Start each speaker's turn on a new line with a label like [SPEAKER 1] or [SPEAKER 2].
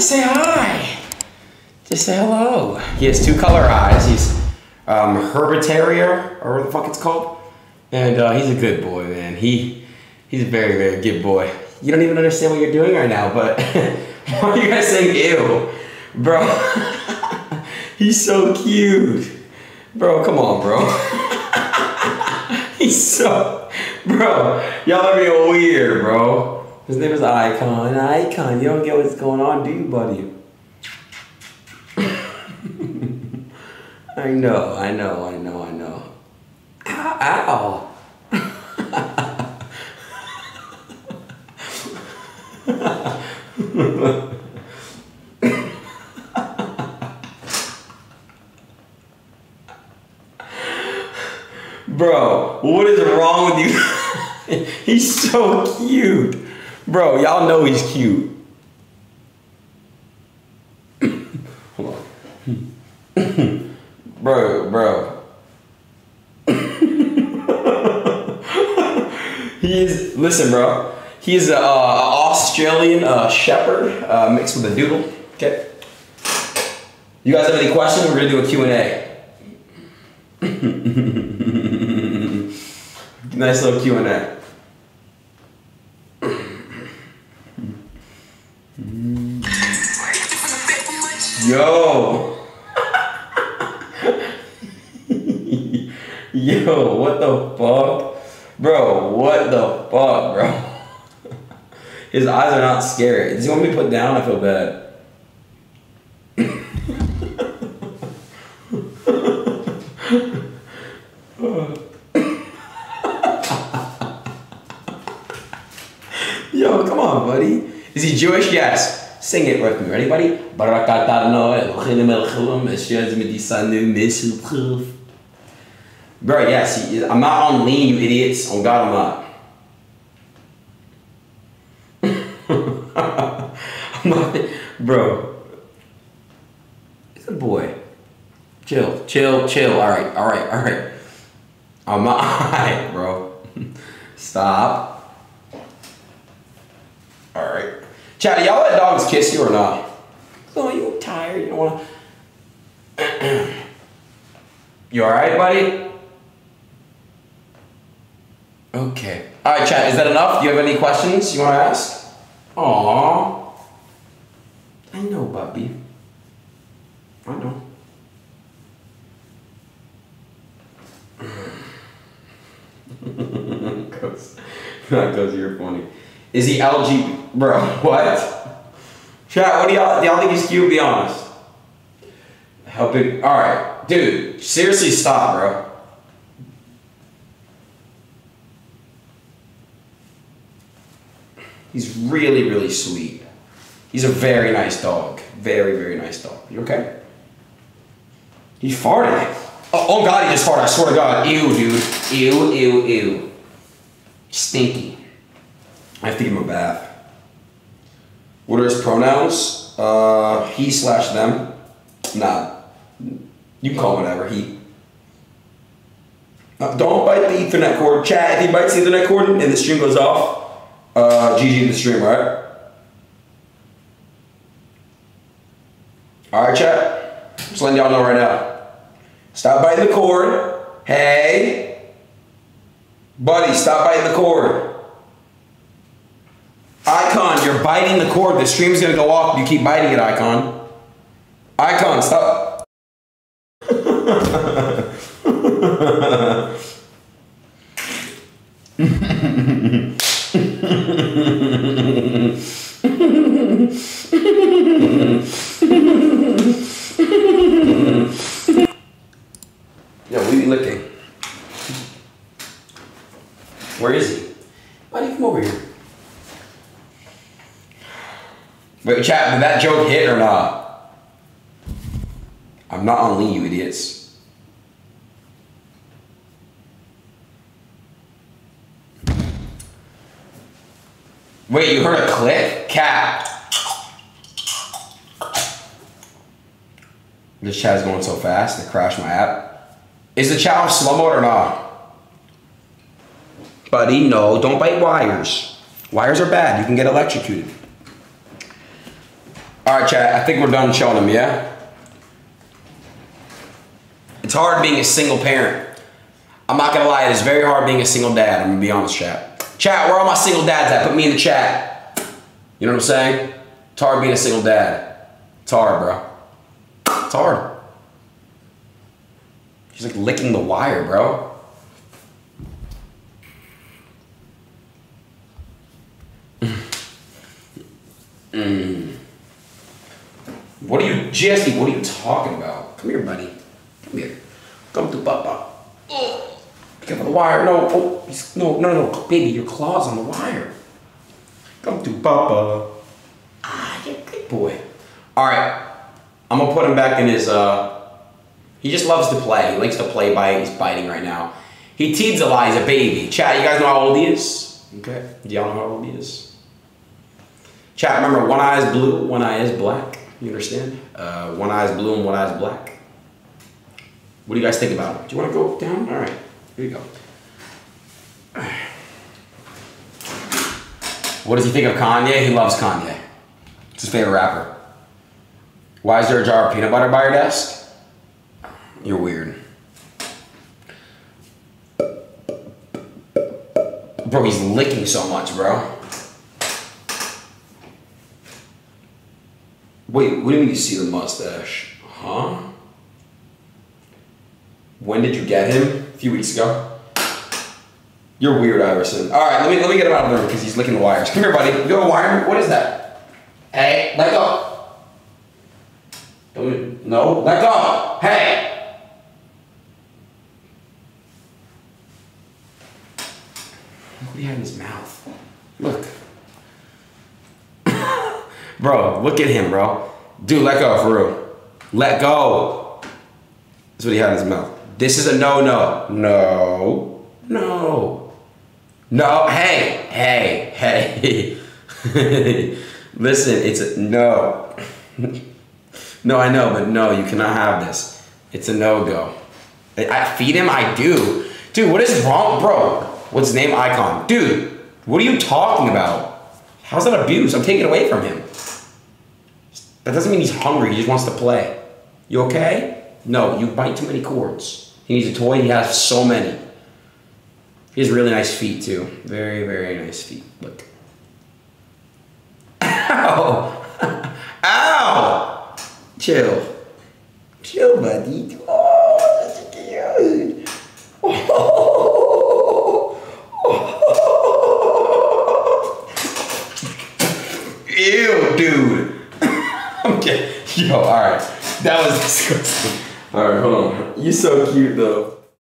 [SPEAKER 1] Just say hi. Just say hello. He has two color eyes. He's um, Herbiterier, or the fuck it's called. And uh, he's a good boy, man. He he's a very, very good boy. You don't even understand what you're doing right now, but why are you guys saying ew? Bro, he's so cute. Bro, come on, bro. he's so, bro, y'all are being weird, bro. His name is Icon. Icon, you don't get what's going on, do you, buddy? I know, I know, I know, I know. Ow, ow. Bro, what is wrong with you? he's so cute. Bro, y'all know he's cute. On. bro, bro. He's listen, bro. He's a uh, Australian uh, Shepherd uh, mixed with a Doodle. Okay. You guys have any questions? We're gonna do a Q and A. nice little Q Yo. Yo, what the fuck? Bro, what the fuck, bro? His eyes are not scary. Does he want me to put down? I feel bad. Yo, come on, buddy. Is he Jewish? Yes. Sing it with me. Ready, buddy? Bro, yes. I'm not on lean, you idiots. On God, I'm. I'm not. Bro. It's a boy. Chill, chill, chill. All right, all right, all right. I'm not. All right, bro. Stop. All right. Chat, y'all let dogs kiss you or not? Oh, you tired? You don't want to. you all right, buddy? Okay. All right, Chad. Is that enough? Do you have any questions you want to ask? Aww. I know, Bubby. I know. Cause, not cause you're funny. Is he LG, bro? What? Chat. What do y'all? Y'all think he's cute? Be honest. Helping. All right, dude. Seriously, stop, bro. He's really, really sweet. He's a very nice dog. Very, very nice dog. You okay? He farted. Oh, oh God, he just farted. I swear to God. Ew, dude. Ew, ew, ew. Stinky. I have to give him a bath. What are his pronouns? Uh, he slash them. Nah. You can call him whatever. He. Uh, don't bite the Ethernet cord. Chat, if he bites the Ethernet cord and the stream goes off, uh, GG the stream, right? Alright, chat. Just letting y'all know right now. Stop biting the cord. Hey. Buddy, stop biting the cord. Icon, you're biting the cord. The stream's gonna go off you keep biting it, Icon. Icon, stop. Yo, we be licking. Where is he? Buddy, come over here. Wait, chat, did that joke hit or not? I'm not on you idiots. Wait, you heard a click? Cat. This chat's going so fast, it crashed my app. Is the chat slow mode or not? Buddy, no, don't bite wires. Wires are bad, you can get electrocuted. All right, chat. I think we're done showing them, Yeah. It's hard being a single parent. I'm not gonna lie. It is very hard being a single dad. I'm gonna be honest, chat. Chat. Where are my single dads at? Put me in the chat. You know what I'm saying? It's hard being a single dad. It's hard, bro. It's hard. She's like licking the wire, bro. Mm. What are you, Jesse? What are you talking about? Come here, buddy. Come here. Come to Papa. Get on the wire. No, oh, no, no, no, baby, your claws on the wire. Come to Papa. Ah, you're a good boy. All right, I'm gonna put him back in his. uh He just loves to play. He likes to play bite. He's biting right now. He teeds a lot. He's a baby. Chat. You guys know how old he is? Okay. Do y'all know how old he is? Chat, remember, one eye is blue, one eye is black. You understand? Uh, one eye is blue and one eye is black. What do you guys think about it? Do you want to go down? All right, here you go. What does he think of Kanye? He loves Kanye. It's his favorite rapper. Why is there a jar of peanut butter by your desk? You're weird. Bro, he's licking so much, bro. Wait, what do you mean you see the mustache? Huh? When did you get him? A few weeks ago? You're weird, Iverson. All right, let me let me get him out of the room because he's licking the wires. Come here, buddy. You have a wire? What is that? Hey, let go. Don't, no, let go. Hey. Look what he had in his mouth. Look. Bro, look at him, bro. Dude, let go, for real. Let go. That's what he had in his mouth. This is a no-no. No. No. No. Hey. Hey. Hey. Listen, it's a no. no, I know, but no, you cannot have this. It's a no-go. I feed him? I do. Dude, what is wrong, bro? What's his name? Icon. Dude, what are you talking about? How's that abuse? I'm taking it away from him. That doesn't mean he's hungry, he just wants to play. You okay? No, you bite too many cords. He needs a toy, he has so many. He has really nice feet too. Very, very nice feet. Look. Ow! Ow! Chill. Chill, buddy. Oh, that's cute. Ew, dude. Okay. Yo, alright. That was disgusting. Alright, hold on. You're so cute though.